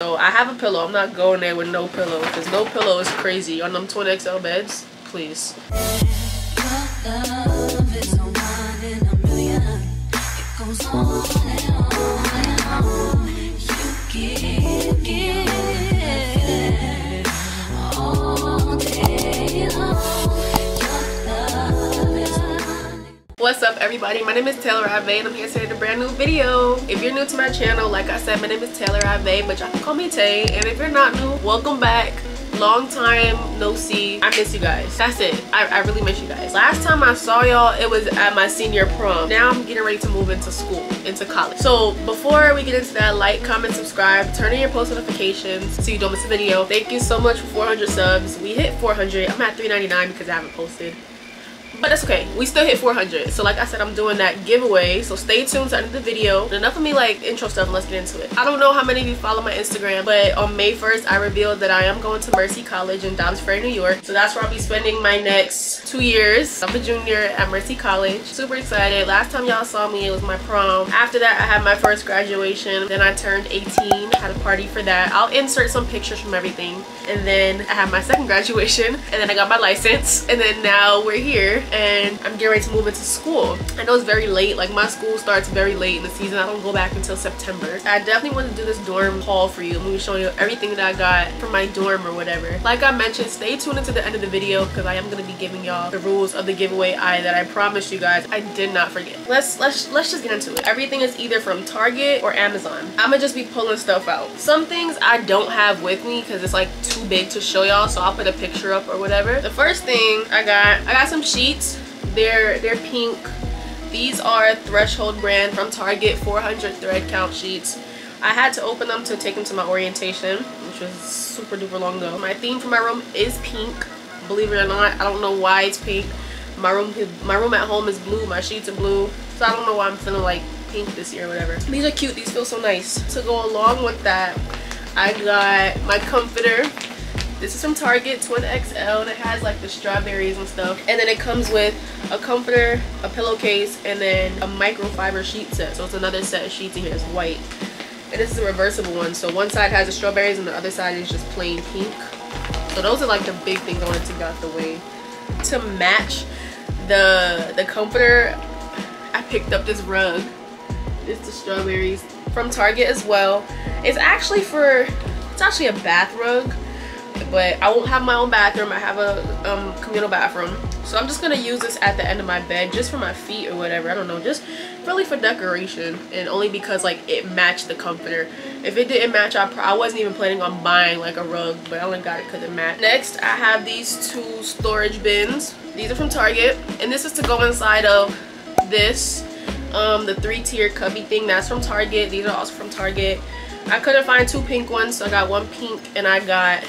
So I have a pillow. I'm not going there with no pillow because no pillow is crazy on them twin XL beds. Please. What's up everybody? My name is Taylor Ave and I'm here today with a brand new video. If you're new to my channel, like I said, my name is Taylor Ave, but y'all can call me Tay. And if you're not new, welcome back. Long time no see. I miss you guys. That's it. I, I really miss you guys. Last time I saw y'all, it was at my senior prom. Now I'm getting ready to move into school, into college. So before we get into that, like, comment, subscribe, turn on your post notifications so you don't miss a video. Thank you so much for 400 subs. We hit 400. I'm at 399 because I haven't posted but that's okay. We still hit 400 so like i said i'm doing that giveaway. So stay tuned to the end of the video. Enough of me like intro stuff. Let's get into it. I don't know how many of you follow my instagram but on may 1st i revealed that i am going to mercy college in dobbs ferry new york. So that's where i'll be spending my next two years. I'm a junior at mercy college. Super excited. Last time y'all saw me it was my prom. After that i had my first graduation. Then i turned 18 had a party for that. I'll insert some pictures from everything. And then i had my second graduation. And then i got my license. And then now we're here and I'm getting ready to move into school. I know it's very late, like my school starts very late in the season. I don't go back until September. I definitely want to do this dorm haul for you. I'm going to show you everything that I got from my dorm or whatever. Like I mentioned, stay tuned until the end of the video because I am going to be giving y'all the rules of the giveaway I that I promised you guys I did not forget. Let's let's let's just get into it. Everything is either from Target or Amazon. I'm gonna just be pulling stuff out. Some things I don't have with me because it's like too big to show y'all so I'll put a picture up or whatever. The first thing I got, I got some sheets they're they're pink. These are threshold brand from target 400 thread count sheets. I had to open them to take them to my orientation which was super duper long ago. My theme for my room is pink. Believe it or not i don't know why it's pink. My room my room at home is blue. My sheets are blue. So i don't know why i'm feeling like pink this year or whatever. These are cute. These feel so nice. To go along with that i got my comforter this is from Target, Twin XL, and it has like the strawberries and stuff. And then it comes with a comforter, a pillowcase, and then a microfiber sheet set. So it's another set of sheets in here. It's white. And this is a reversible one. So one side has the strawberries and the other side is just plain pink. So those are like the big things I wanted to get out the way. To match the, the comforter, I picked up this rug. It's the strawberries from Target as well. It's actually for, it's actually a bath rug but I won't have my own bathroom. I have a um, communal bathroom. So I'm just to use this at the end of my bed just for my feet or whatever. I don't know. Just really for decoration and only because like it matched the comforter. If it didn't match, I, I wasn't even planning on buying like a rug, but I only got it because it matched. Next, I have these two storage bins. These are from Target and this is to go inside of this um the three tier cubby thing that's from target these are also from target i couldn't find two pink ones so i got one pink and i got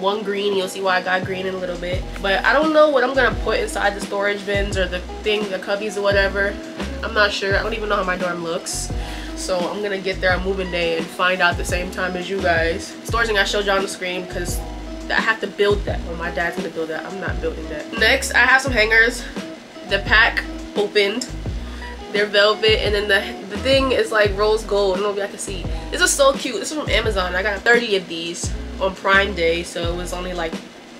one green you'll see why i got green in a little bit. But i don't know what i'm gonna put inside the storage bins or the thing the cubbies or whatever. I'm not sure. I don't even know how my dorm looks. So i'm gonna get there on moving day and find out the same time as you guys. Storage thing i showed you on the screen because i have to build that. Well my dad's gonna build that. I'm not building that. Next i have some hangers. The pack opened. They're velvet and then the the thing is like rose gold. I don't know if y'all can see. This is so cute. This is from amazon. I got 30 of these on Prime Day, so it was only like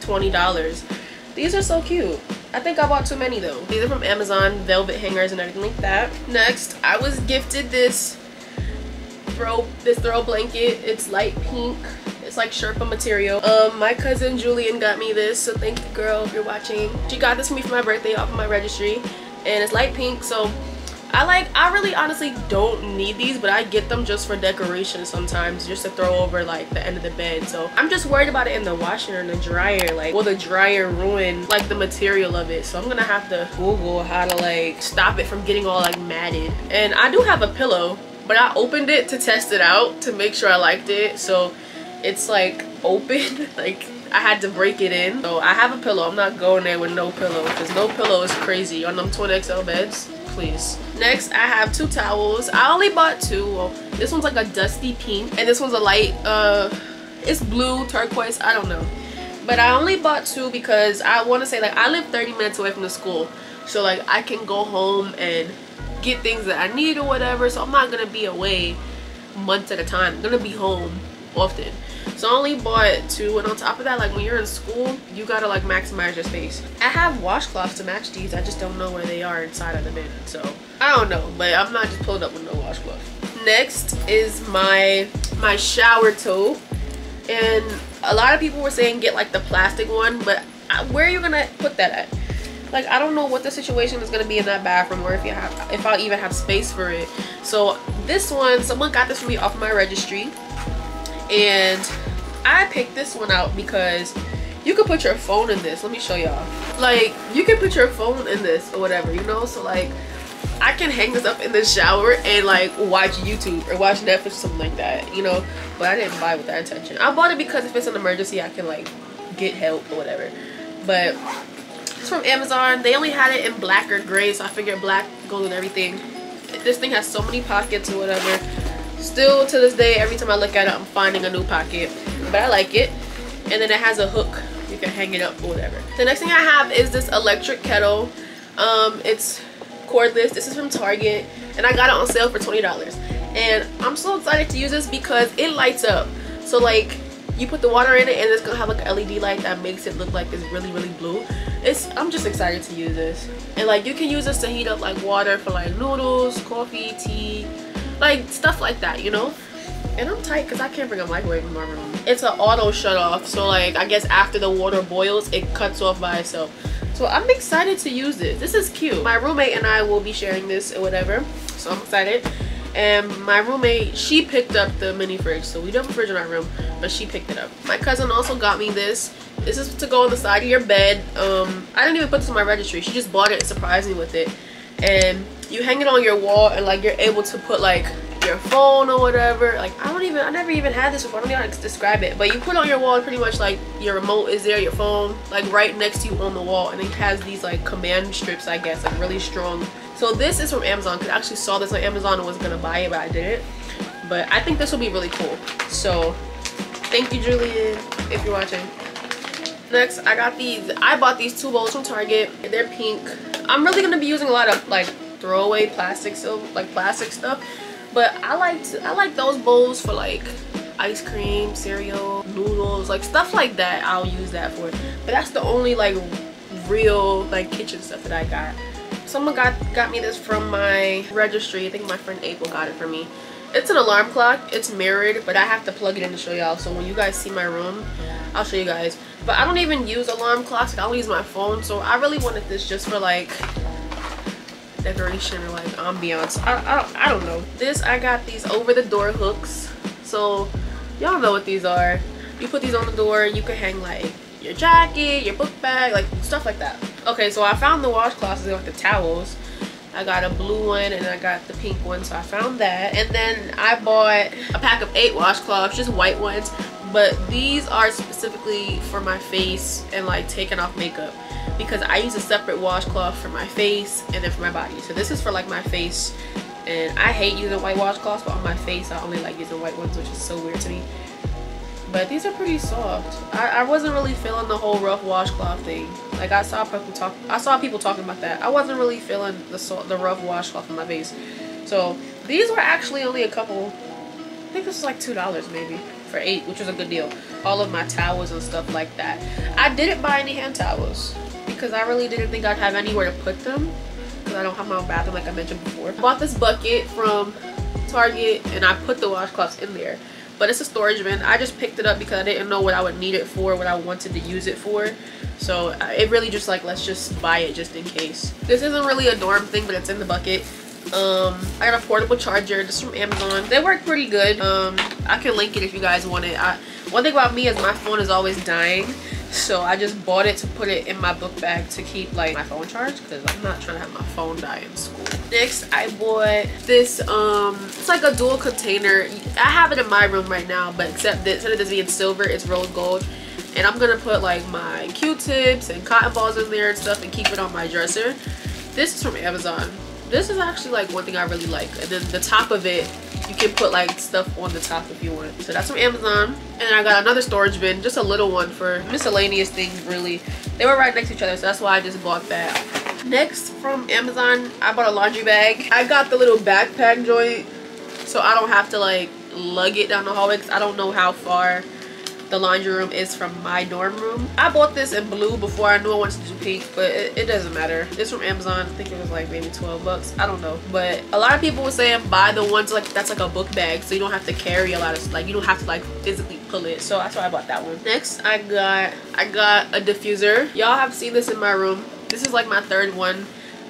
$20. These are so cute. I think I bought too many though. These are from Amazon, velvet hangers and everything like that. Next, I was gifted this throw this throw blanket. It's light pink. It's like Sherpa material. Um, my cousin Julian got me this, so thank you girl if you're watching. She got this for me for my birthday off of my registry. And it's light pink, so I like, I really honestly don't need these, but I get them just for decoration sometimes, just to throw over like the end of the bed. So I'm just worried about it in the washer and the dryer. Like, will the dryer ruin like the material of it? So I'm gonna have to Google how to like stop it from getting all like matted. And I do have a pillow, but I opened it to test it out to make sure I liked it. So it's like open, like I had to break it in. So I have a pillow. I'm not going there with no pillow because no pillow is crazy on them twin XL beds please. Next, I have two towels. I only bought two. Well, this one's like a dusty pink, and this one's a light, uh, it's blue, turquoise, I don't know. But I only bought two because I want to say, like, I live 30 minutes away from the school. So, like, I can go home and get things that I need or whatever. So, I'm not going to be away months at a time. I'm going to be home often. So I only bought two and on top of that like when you're in school you gotta like maximize your space. I have washcloths to match these I just don't know where they are inside of the bin so I don't know but I'm not just pulled up with no washcloth. Next is my my shower tote and a lot of people were saying get like the plastic one but uh, where are you gonna put that at? Like I don't know what the situation is gonna be in that bathroom or if you have if I'll even have space for it. So this one someone got this for me off my registry and I picked this one out because you could put your phone in this let me show y'all like you can put your phone in this or whatever you know so like I can hang this up in the shower and like watch YouTube or watch Netflix or something like that, you know. But I didn't buy with that intention. I bought it because if it's an emergency, I can like get help or whatever. But it's from Amazon. They only had it in black or gray, so I figured black goes with everything. This thing has so many pockets or whatever. Still to this day, every time I look at it, I'm finding a new pocket. But I like it. And then it has a hook. You can hang it up or whatever. The next thing I have is this electric kettle. Um, it's cordless. This is from Target. And I got it on sale for $20. And I'm so excited to use this because it lights up. So like you put the water in it and it's gonna have like an led light that makes it look like it's really really blue it's i'm just excited to use this and like you can use this to heat up like water for like noodles coffee tea like stuff like that you know? And i'm tight because i can't bring a microwave in my room. It's an auto shut off so like i guess after the water boils it cuts off by itself. So i'm excited to use this. This is cute. My roommate and i will be sharing this or whatever so i'm excited. And my roommate she picked up the mini fridge so we don't have a fridge in our room but she picked it up. My cousin also got me this. This is to go on the side of your bed. Um i didn't even put this in my registry. She just bought it and surprised me with it. And you hang it on your wall and like you're able to put like your phone or whatever. Like i don't even i never even had this before. I don't know how to describe it. But you put on your wall pretty much like your remote is there your phone like right next to you on the wall. And it has these like command strips i guess like really strong. So this is from amazon because i actually saw this on amazon and was gonna buy it but i didn't. But i think this will be really cool. So thank you julian if you're watching. Next i got these i bought these two bowls from target. They're pink. I'm really gonna be using a lot of like throwaway plastic so like plastic stuff. But i like to, i like those bowls for like ice cream cereal noodles like stuff like that i'll use that for. But that's the only like real like kitchen stuff that i got. Someone got got me this from my registry. I think my friend april got it for me. It's an alarm clock. It's mirrored but i have to plug it in to show y'all. So when you guys see my room i'll show you guys. But i don't even use alarm clocks. I only use my phone. So i really wanted this just for like decoration or like ambiance. I, I, I don't know. This i got these over the door hooks. So y'all know what these are. You put these on the door you can hang like your jacket your book bag like stuff like that. Okay so i found the washcloths and with the towels. I got a blue one and I got the pink one so I found that. And then I bought a pack of eight washcloths just white ones but these are specifically for my face and like taking off makeup because I use a separate washcloth for my face and then for my body. So this is for like my face and I hate using white washcloths but on my face I only like using white ones which is so weird to me. But these are pretty soft. I, I wasn't really feeling the whole rough washcloth thing. Like I saw people talk I saw people talking about that. I wasn't really feeling the the rough washcloth on my face. So these were actually only a couple I think this was like two dollars maybe for eight which was a good deal. All of my towels and stuff like that. I didn't buy any hand towels because I really didn't think I'd have anywhere to put them. Because I don't have my own bathroom like I mentioned before. I bought this bucket from Target and I put the washcloths in there. But it's a storage bin. I just picked it up because i didn't know what i would need it for what i wanted to use it for. So uh, it really just like let's just buy it just in case. This isn't really a dorm thing but it's in the bucket um i got a portable charger just from amazon. They work pretty good. Um i can link it if you guys want it. I, one thing about me is my phone is always dying so i just bought it to put it in my book bag to keep like my phone charged because i'm not trying to have my phone die in school. Next i bought this um it's like a dual container. I have it in my room right now but except that instead of this being silver it's rose gold. And i'm gonna put like my q-tips and cotton balls in there and stuff and keep it on my dresser. This is from amazon this is actually like one thing i really like. And then the top of it you can put like stuff on the top if you want. So that's from amazon. And i got another storage bin just a little one for miscellaneous things really. They were right next to each other so that's why i just bought that. Next from amazon i bought a laundry bag. I got the little backpack joint so i don't have to like lug it down the hallway because I don't know how far the laundry room is from my dorm room. I bought this in blue before I knew I wanted to do pink, but it, it, doesn't matter. This from Amazon. I think it was like maybe 12 bucks. I don't know. But a lot of people were saying buy the ones like that's like a book bag so you don't have to carry a lot of like you don't have to like physically pull it. So that's why I bought that one. Next I got I got a diffuser. Y'all have seen this in my room. This is like my third one.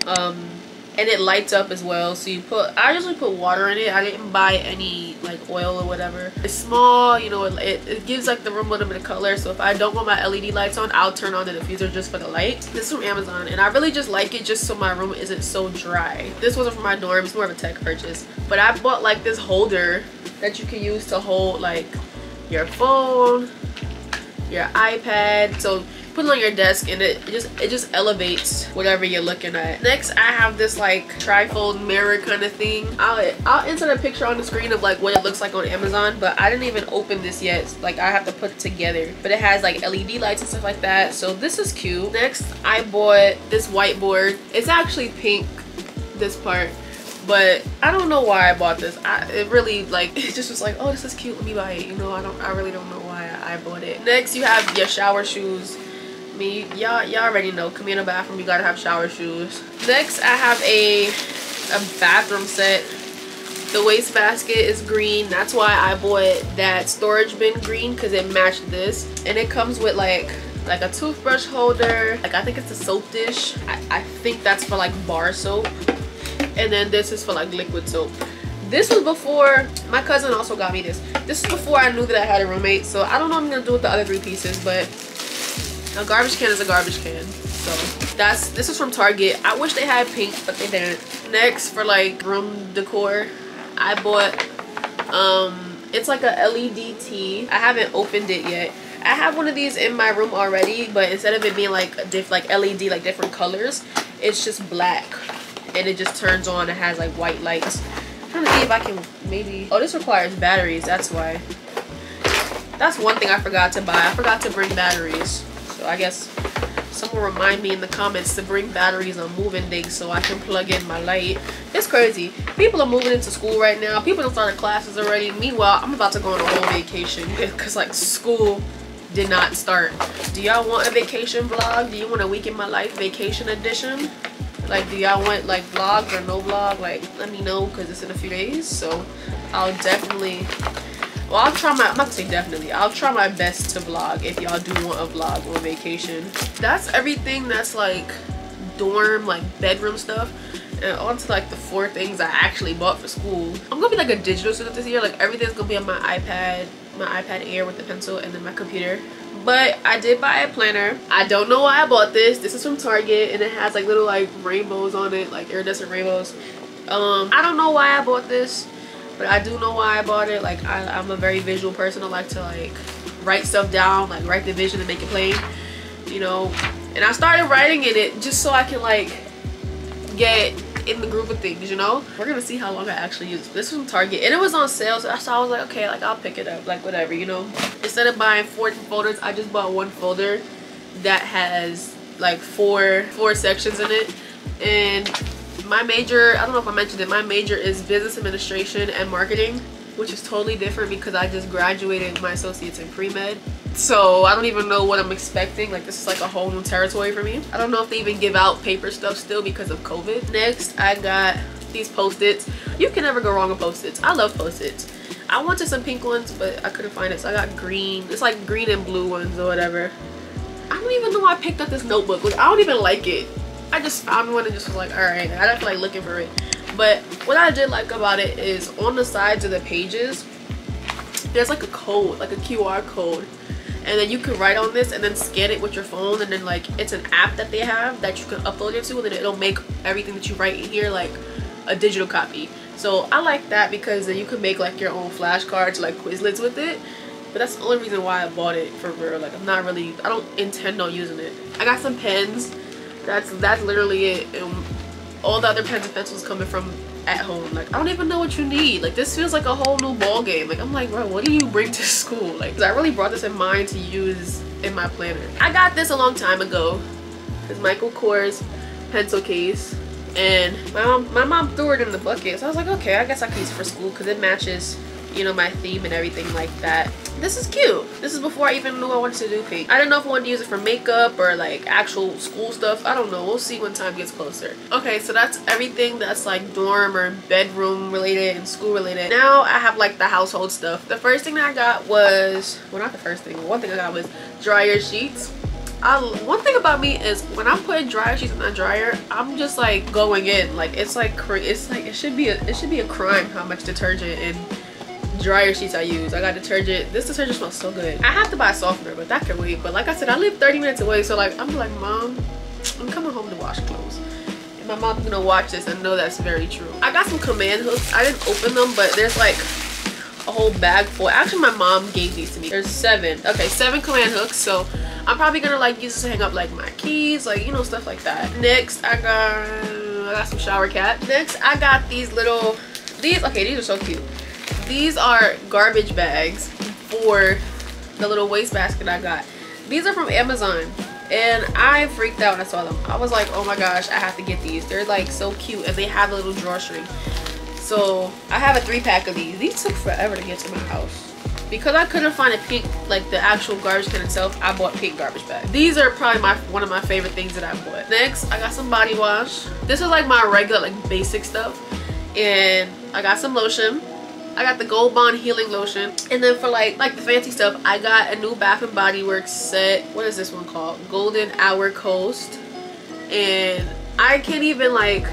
Um and it lights up as well. So you put i usually put water in it. I didn't buy any like oil or whatever. It's small you know it, it gives like the room a little bit of color. So if i don't want my led lights on i'll turn on the diffuser just for the light. This is from amazon and i really just like it just so my room isn't so dry. This wasn't from my dorm. It's more of a tech purchase. But i bought like this holder that you can use to hold like your phone your ipad so put it on your desk and it, just it just elevates whatever you're looking at. Next i have this like trifold mirror kind of thing. I'll i'll insert a picture on the screen of like what it looks like on amazon but i didn't even open this yet. Like i have to put it together. But it has like led lights and stuff like that so this is cute. Next i bought this whiteboard. It's actually pink this part but i don't know why i bought this. I, it really like it just was like oh this is cute. Let me buy it. You know i don't i really don't know i bought it. Next you have your shower shoes. Me y'all y'all already know. Come in the bathroom you gotta have shower shoes. Next i have a a bathroom set. The waste basket is green. That's why i bought that storage bin green because it matched this. And it comes with like like a toothbrush holder. Like i think it's a soap dish. I, I think that's for like bar soap. And then this is for like liquid soap this was before my cousin also got me this this is before i knew that i had a roommate so i don't know what i'm gonna do with the other three pieces but a garbage can is a garbage can. So that's this is from Target. I wish they had pink, but they didn't. Next for like room decor, I bought um it's like a LED tea. I haven't opened it yet. I have one of these in my room already, but instead of it being like diff like LED like different colors, it's just black. And it just turns on, it has like white lights. Trying to see if I can maybe oh this requires batteries, that's why. That's one thing I forgot to buy. I forgot to bring batteries. So I guess someone remind me in the comments to bring batteries on moving things so I can plug in my light. It's crazy. People are moving into school right now. People have started classes already. Meanwhile, I'm about to go on a whole vacation because like school did not start. Do y'all want a vacation vlog? Do you want a week in my life vacation edition? Like, do y'all want like vlogs or no vlog? Like, let me know because it's in a few days. So I'll definitely well i'll try my i'm not to say definitely i'll try my best to vlog if y'all do want a vlog on vacation that's everything that's like dorm like bedroom stuff and on to like the four things i actually bought for school i'm gonna be like a digital student this year like everything's gonna be on my ipad my ipad air with the pencil and then my computer but i did buy a planner. I don't know why i bought this. This is from target and it has like little like rainbows on it like iridescent rainbows. Um i don't know why i bought this but I do know why I bought it. Like I, I'm a very visual person. I like to like write stuff down like write the vision and make it plain you know? And I started writing in it just so I can like get in the group of things you know? We're gonna see how long I actually use this from Target. And it was on sale so I was like okay like I'll pick it up like whatever you know? Instead of buying four folders I just bought one folder that has like four four sections in it. And my major i don't know if i mentioned it my major is business administration and marketing which is totally different because i just graduated my associates in pre-med so i don't even know what i'm expecting. Like this is like a whole new territory for me. I don't know if they even give out paper stuff still because of covid. Next i got these post-its. You can never go wrong with post-its. I love post-its. I wanted some pink ones but i couldn't find it so i got green. It's like green and blue ones or whatever. I don't even know why i picked up this notebook. Like i don't even like it. I just found one and just was like, all right, I don't feel like looking for it. But what I did like about it is on the sides of the pages, there's like a code, like a QR code. And then you can write on this and then scan it with your phone and then like it's an app that they have that you can upload it to and then it'll make everything that you write in here like a digital copy. So I like that because then you can make like your own flashcards like Quizlets with it. But that's the only reason why I bought it for real. Like I'm not really, I don't intend on using it. I got some pens that's that's literally it and all the other pens and pencils coming from at home. Like i don't even know what you need. Like this feels like a whole new ball game like i'm like bro what do you bring to school? Like i really brought this in mind to use in my planner. I got this a long time ago. It's michael kors pencil case. And my mom my mom threw it in the bucket. So i was like okay i guess i can use it for school because it matches you know, my theme and everything like that. This is cute. This is before I even knew I wanted to do pink. I didn't know if I wanted to use it for makeup or like actual school stuff. I don't know. We'll see when time gets closer. Okay, so that's everything that's like dorm or bedroom related and school related. Now I have like the household stuff. The first thing that I got was, well not the first thing, one thing I got was dryer sheets. I, one thing about me is when I'm putting dryer sheets in the dryer, I'm just like going in. Like it's like it's like it should be a it should be a crime how much detergent and dryer sheets I use. I got detergent. This detergent smells so good. I have to buy a softener, but that can wait. But like I said, I live 30 minutes away, so like I'm like, mom, I'm coming home to wash clothes. And my mom's gonna watch this and know that's very true. I got some command hooks. I didn't open them, but there's like a whole bag full. Actually, my mom gave these to me. There's seven. Okay, seven command hooks. So I'm probably gonna like use this to hang up like my keys, like you know stuff like that. Next, I got I got some shower cap. Next, I got these little these. Okay, these are so cute. These are garbage bags for the little waste basket I got. These are from Amazon and I freaked out when I saw them. I was like, oh my gosh, I have to get these. They're like so cute and they have a little drawstring. So I have a three pack of these. These took forever to get to my house. Because I couldn't find a pink, like the actual garbage can itself, I bought pink garbage bags. These are probably my one of my favorite things that I bought. Next, I got some body wash. This is like my regular, like basic stuff. And I got some lotion. I got the Gold Bond Healing Lotion. And then for like like the fancy stuff, I got a new Bath and Body Works set. What is this one called? Golden Hour Coast. And I can't even like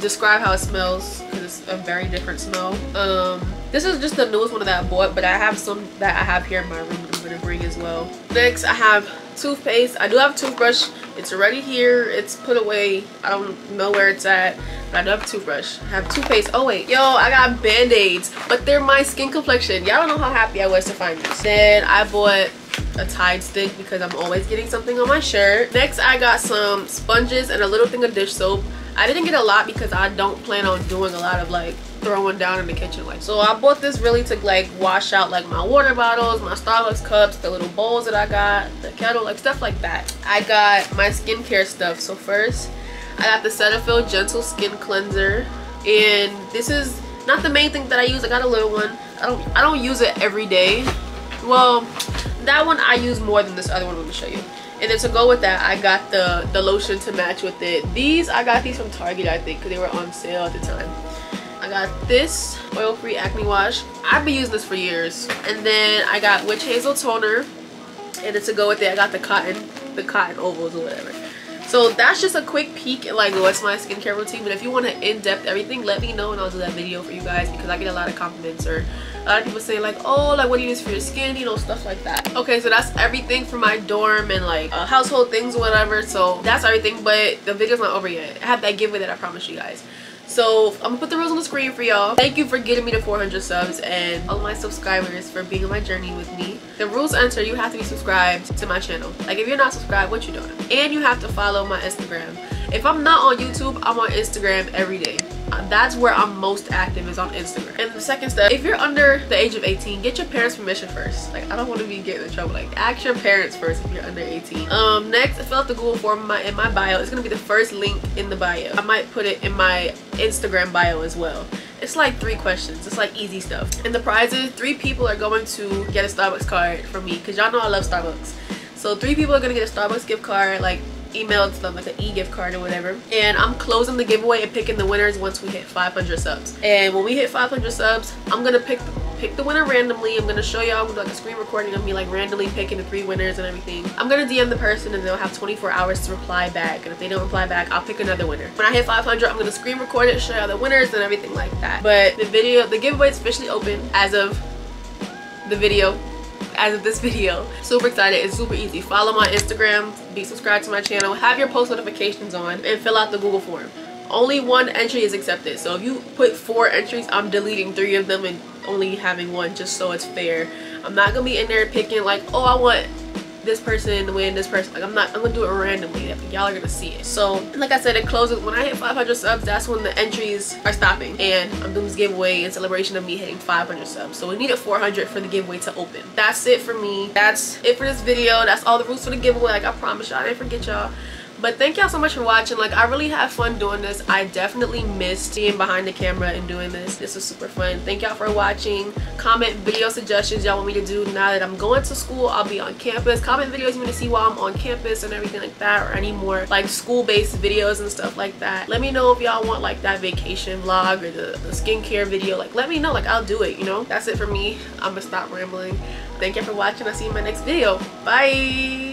describe how it smells because it's a very different smell. Um, this is just the newest one that I bought, but I have some that I have here in my room to bring as well. Next, I have toothpaste. I do have a toothbrush. It's already here. It's put away. I don't know where it's at. But I do have a toothbrush. I have toothpaste. Oh wait, yo, I got band-aids, but they're my skin complexion. Y'all don't know how happy I was to find these. Then I bought a Tide stick because I'm always getting something on my shirt. Next, I got some sponges and a little thing of dish soap. I didn't get a lot because I don't plan on doing a lot of like throwing down in the kitchen like so i bought this really to like wash out like my water bottles my starbucks cups the little bowls that i got the kettle like stuff like that. I got my skincare stuff. So first i got the cetaphil gentle skin cleanser. And this is not the main thing that i use. I got a little one. I don't i don't use it every day. Well that one i use more than this other one. I'm gonna show you. And then to go with that i got the the lotion to match with it. These i got these from target i think because they were on sale at the time got this oil-free acne wash. I've been using this for years. And then i got witch hazel toner. And then to go with it. I got the cotton the cotton ovals or whatever. So that's just a quick peek at like what's my skincare routine. But if you want to in-depth everything let me know and i'll do that video for you guys because i get a lot of compliments or a lot of people say like oh like what do you use for your skin? You know stuff like that. Okay so that's everything for my dorm and like uh, household things whatever. So that's everything but the video's not over yet. I have that giveaway that i promised you guys so i'm gonna put the rules on the screen for y'all. Thank you for getting me to 400 subs and all my subscribers for being on my journey with me. The rules enter you have to be subscribed to my channel. Like if you're not subscribed what you doing? And you have to follow my instagram. If i'm not on youtube i'm on instagram every day that's where i'm most active is on instagram. And the second step if you're under the age of 18 get your parents permission first. Like i don't want to be getting in trouble. Like ask your parents first if you're under 18 um next fill out the google form in my in my bio. It's gonna be the first link in the bio. I might put it in my instagram bio as well. It's like three questions. It's like easy stuff. And the prizes three people are going to get a starbucks card from me because y'all know i love starbucks. So three people are gonna get a starbucks gift card like emailed to them like an e-gift card or whatever. And i'm closing the giveaway and picking the winners once we hit 500 subs. And when we hit 500 subs i'm gonna pick pick the winner randomly. I'm gonna show y'all like a screen recording of me like randomly picking the three winners and everything. I'm gonna dm the person and they'll have 24 hours to reply back. And if they don't reply back i'll pick another winner. When i hit 500 i'm gonna screen record it show y'all the winners and everything like that. But the video the giveaway is officially open as of the video as of this video. Super excited it's super easy. Follow my instagram be subscribed to my channel have your post notifications on and fill out the google form. Only one entry is accepted so if you put four entries i'm deleting three of them and only having one just so it's fair. I'm not gonna be in there picking like oh i want this person win this person like i'm not i'm gonna do it randomly. Y'all are gonna see it. So like i said it closes when i hit 500 subs that's when the entries are stopping. And i'm doing this giveaway in celebration of me hitting 500 subs. So we needed 400 for the giveaway to open. That's it for me. That's it for this video. That's all the rules for the giveaway. Like i promise y'all i didn't forget y'all but thank y'all so much for watching. Like i really had fun doing this. I definitely missed being behind the camera and doing this. This was super fun. Thank y'all for watching. Comment video suggestions y'all want me to do now that i'm going to school. I'll be on campus. Comment videos you want to see while i'm on campus and everything like that or any more like school-based videos and stuff like that. Let me know if y'all want like that vacation vlog or the, the skincare video. Like let me know. Like i'll do it you know? That's it for me. I'm gonna stop rambling. Thank you for watching. I'll see you in my next video. Bye